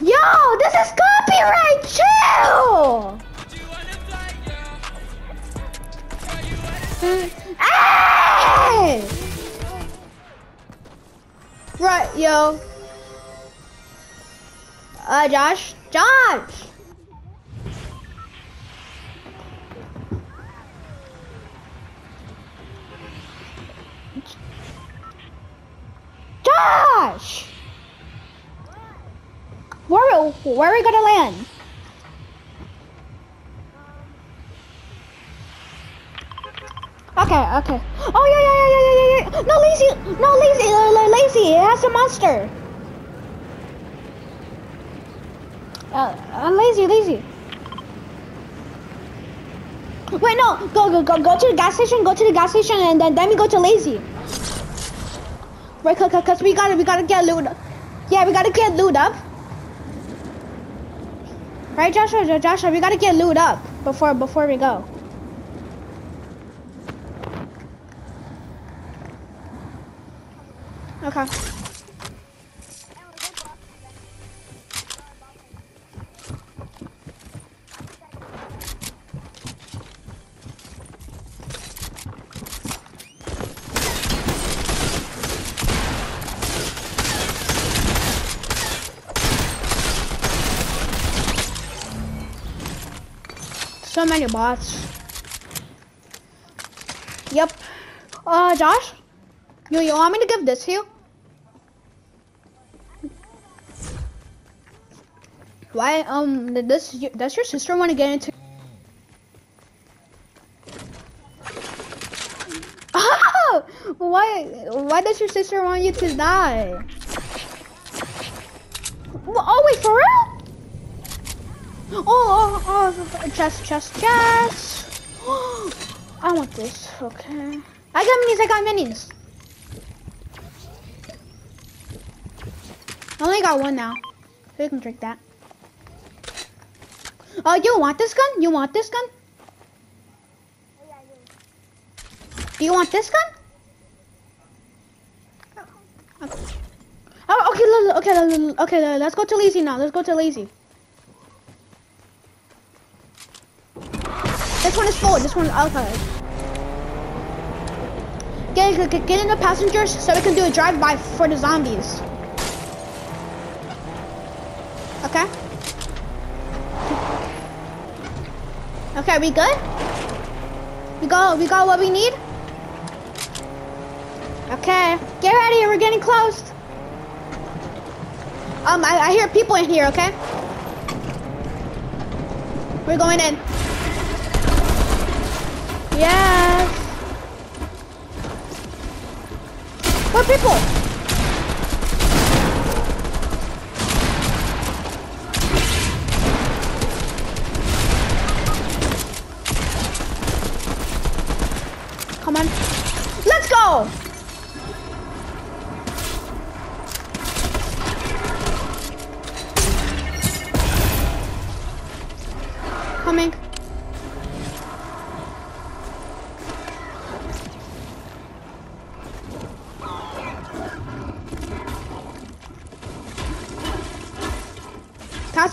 Yo, this is copyright. Chill. Hey! Right, yo. Uh, Josh, Josh. Josh! Where, where are we gonna land? Okay, okay. Oh yeah, yeah, yeah, yeah, yeah, yeah. No, lazy, no, lazy, uh, lazy. It has a monster. Uh, uh, lazy, lazy. Wait, no, go, go, go, go to the gas station. Go to the gas station, and then then we go to lazy. Right, cause, cause we gotta, we gotta get loot. Yeah, we gotta get loot up. Right, Joshua, Joshua, we gotta get loot up before before we go. Okay. So many bots. Yep. Uh, Josh? You, you want me to give this to you? Why, um, this, does your sister want to get into? Oh! Why, why does your sister want you to die? Oh, wait, for real? Oh, oh, oh, chest, chest, chest. I want this, okay. I got minis, I got minis. I only got one now. So you can drink that. Oh, uh, you want this gun? You want this gun? Do you want this gun? Oh, okay, okay, okay, let's go to lazy now. Let's go to lazy. Full. This one is outside. Get, get, get in the passengers so we can do a drive-by for the zombies. Okay. Okay, we good? We got we got what we need? Okay. Get ready, we're getting close. Um, I, I hear people in here, okay? We're going in. Yes. What people? Coming.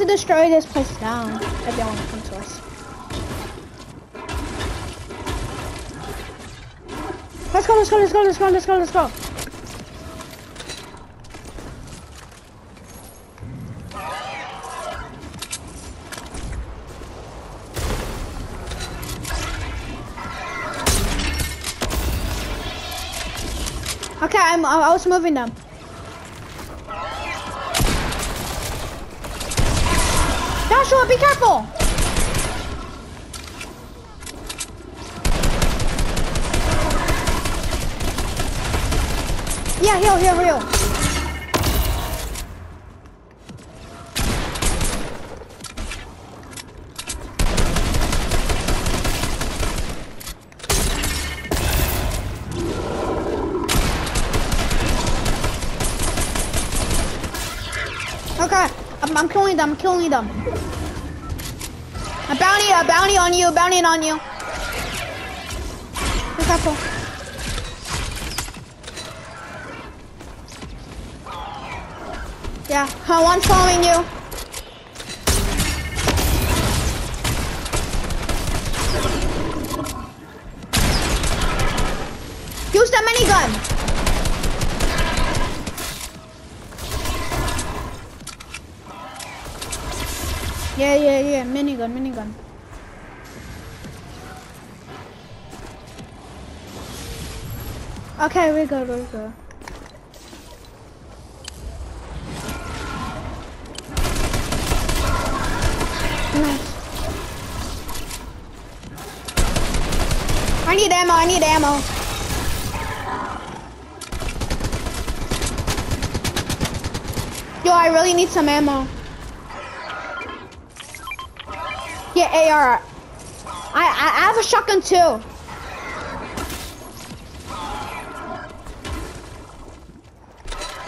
Destroy this place down if they want to come to us. Let's go, let's go, let's go, let's go, let's go, let's go. Okay, I'm, I was moving them. Be careful! Yeah, heal, heal, heal. Okay, I'm, I'm killing them, I'm killing them. A bounty, a bounty on you, a bounty on you. Be careful. Yeah, I'm following you. Use the minigun. Yeah, yeah, yeah. Minigun, minigun. Okay, we go, we go. Nice. I need ammo, I need ammo. Yo, I really need some ammo. Yeah, AR. I, I, I have a shotgun too.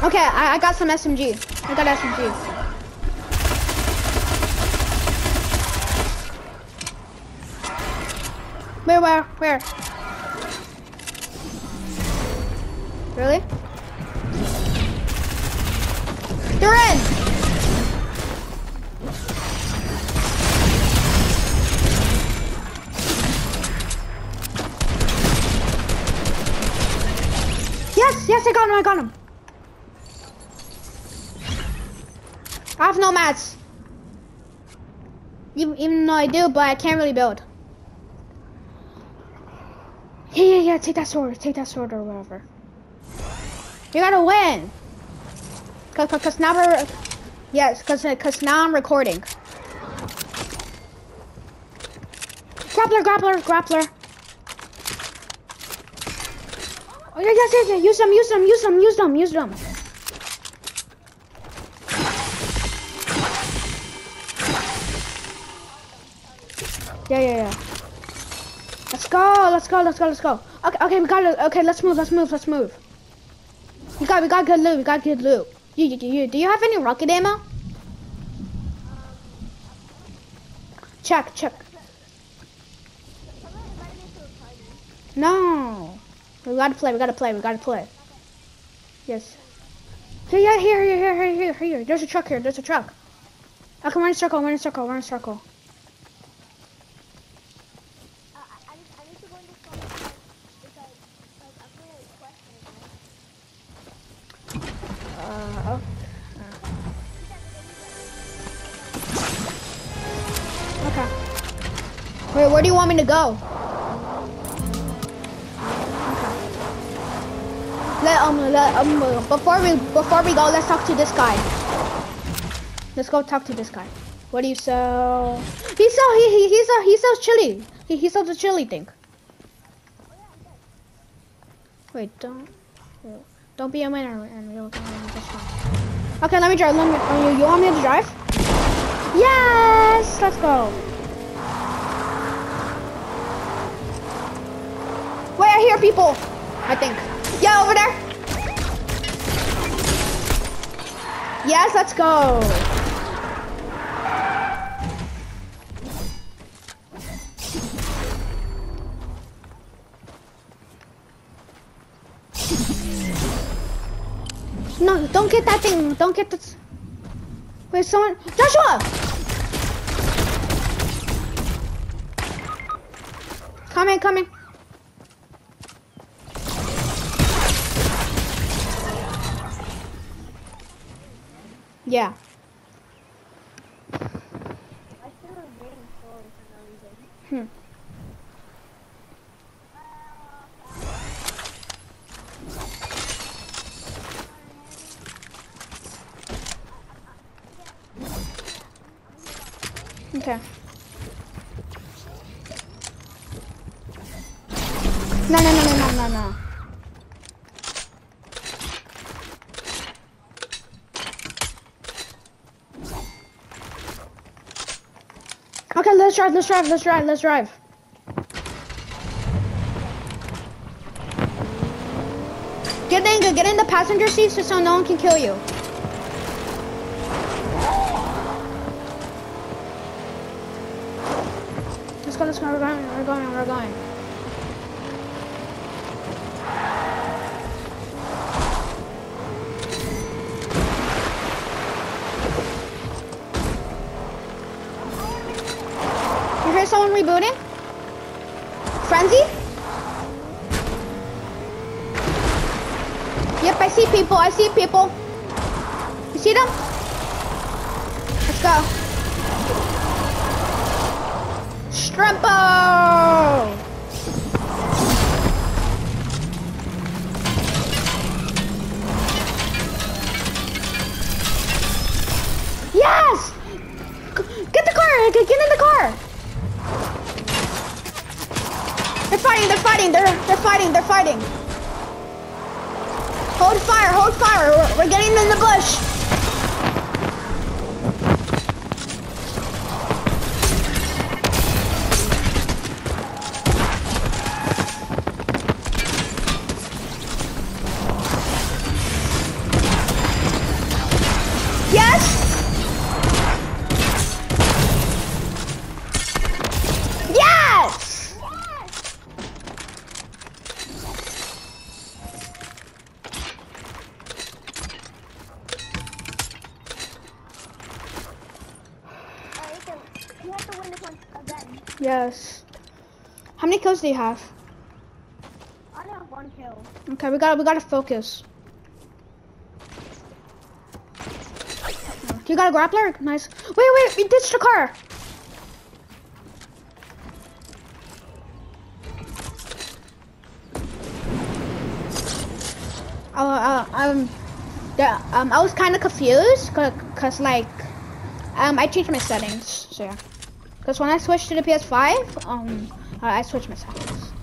Okay, I, I got some SMG. I got SMG. Where, where, where? Really? They're in! Yes, I got him, I got him. I have no mats. Even, even though I do, but I can't really build. Yeah, yeah, yeah, take that sword, take that sword or whatever. You gotta win. Cause, cause, cause now we're, yes, cause, cause now I'm recording. Grappler, grappler, grappler. Oh, yeah, yes, yes, yes, use them, use them, use them, use them, use them. Yeah, yeah, yeah. Let's go, let's go, let's go, let's go. Okay, okay, we got it. Okay, let's move, let's move, let's move. We got, we got good loot, we got good loot. You, you, you, do you have any rocket ammo? Check, check. No. We gotta play, we gotta play, we gotta play. Yes. Here, yeah, here, here, here, here, here, here. There's a truck here, there's a truck. Okay, we're in a circle, we're in a circle, we're in a circle. Uh, oh. Okay. Wait, where do you want me to go? Let um let um before we before we go, let's talk to this guy. Let's go talk to this guy. What do you sell? He sell he he he sell he sells chili. He he sells the chili thing. Wait, don't don't be a winner and you'll. Okay, let me drive. Let me. Oh, you, you want me to drive? Yes, let's go. Wait, I hear people. I think. Yeah, over there. Yes, let's go. No, don't get that thing. Don't get this. Wait, someone. Joshua! Coming, coming. Yeah. Hmm. Okay. No, no, no, no, no, no, no. Okay, let's drive, let's drive, let's drive, let's drive. Get in, get in the passenger seat so, so no one can kill you. Hear someone rebooting? Frenzy? Yep, I see people. I see people. You see them? Let's go. Strempo! Yes! Get the car! Get in the car! They're fighting, they're fighting, they're, they're fighting, they're fighting. Hold fire, hold fire. We're, we're getting in the bush. Yes. How many kills do you have? I have one kill. Okay, we got we gotta focus. You got a grappler? Nice. Wait, wait, we ditched the car. Uh, uh, um, yeah, um, I was kind of confused, cause, cause like, um, I changed my settings, so yeah. Because when I switched to the PS5, um, I switched my settings.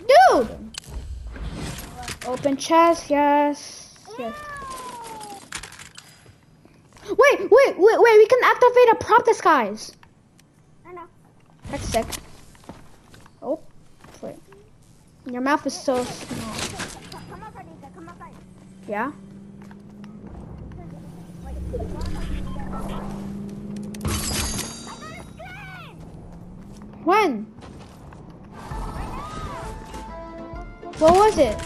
Dude! Open chest, yes. Yes. Wait, wait, wait, wait, we can activate a prop disguise. I know. That's sick. Oh, wait. Your mouth is so small. Come outside, Nika. Come outside. Yeah? When? What was it?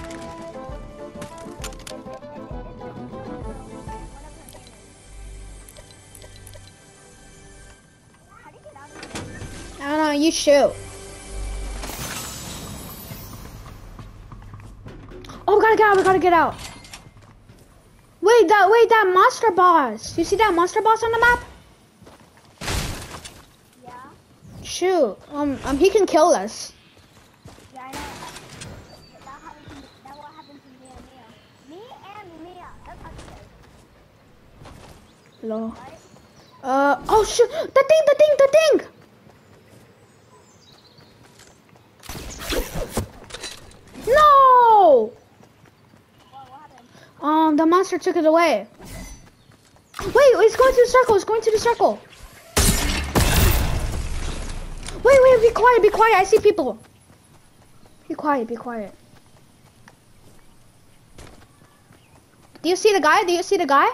I don't know, you shoot. Oh, we gotta get out, we gotta get out. Wait, that, wait, that monster boss. You see that monster boss on the map? Yeah? Shoot, um, um, he can kill us. Yeah, I know. That, happened to, that what happened to me and Mia. Me and Mia. That's how it is. Hello. Uh, oh shoot, the thing, the thing, the thing. No! What, what happened? Um, the monster took it away. Wait, it's going to the circle, it's going to the circle. Wait, wait, be quiet, be quiet, I see people. Be quiet, be quiet. Do you see the guy? Do you see the guy?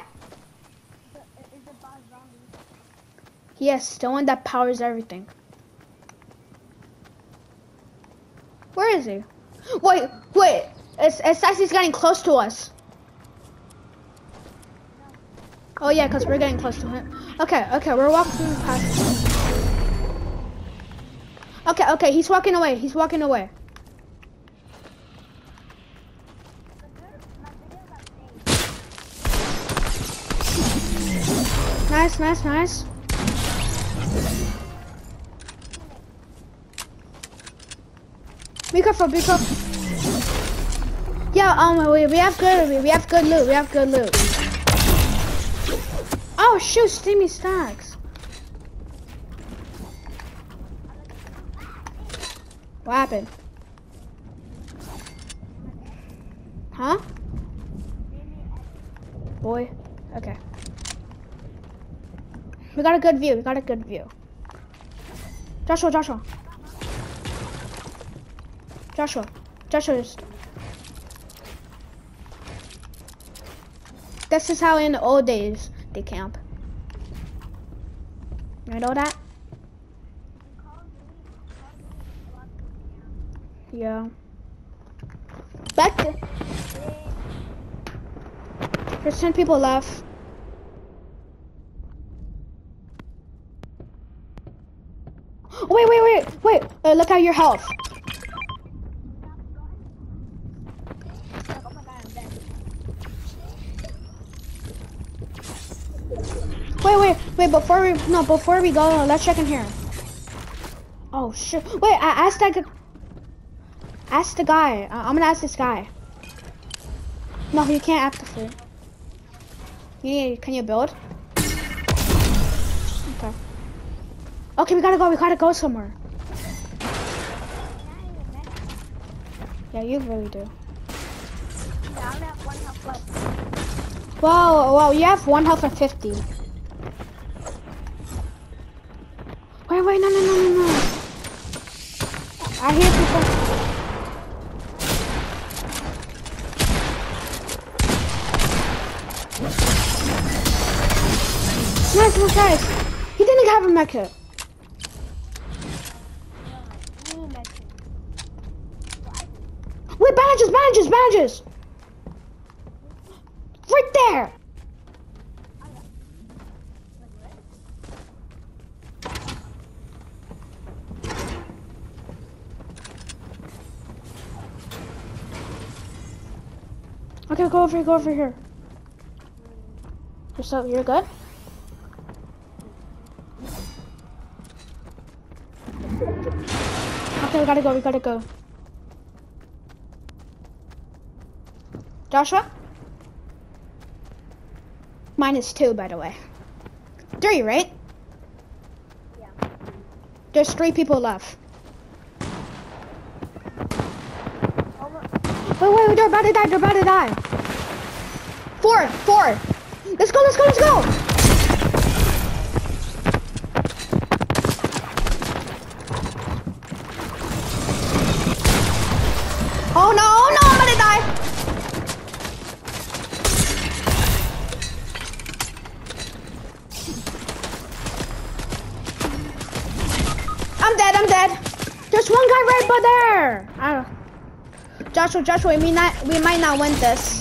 Yes, the one that powers everything. Where is he? Wait, wait. It's, it's as he's getting close to us. Oh yeah, because we're getting close to him. Okay, okay, we're walking past. Okay, okay, he's walking away. He's walking away. Nice, nice, nice. Be careful, be careful. Yeah, um, we, we have good, we have good loot, we have good loot. Oh shoot, steamy stacks. What happened? Huh? Boy, okay. We got a good view, we got a good view. Joshua, Joshua. Joshua, Joshua is. This is how in the old days they camp. You know that? Yeah. Back to... There's 10 people left. Oh, wait, wait, wait, wait. Uh, look at your health. Wait, wait, wait, before we, no, before we go, let's check in here. Oh, shit. Wait, I, I stacked ask the guy. I- I'm gonna ask this guy. No, you can't activate. You need, can you build? Okay. Okay, we gotta go, we gotta go somewhere. Yeah, you really do. Yeah, I have one health left. Whoa, whoa, you have one health and 50. Wait, wait, no, no, no, no, no. Nice. He didn't have a mecha. Wait, bandages, bandages, bandages. Right there. Okay, go over here, go over here. So, you're good? We gotta go, we gotta go. Joshua? Minus two, by the way. Three, right? Yeah. There's three people left. Wait, wait, wait, they're about to die, they're about to die. Four, four. Let's go, let's go, let's go. There's one guy right by there. I don't Joshua, Joshua, we not we might not win this.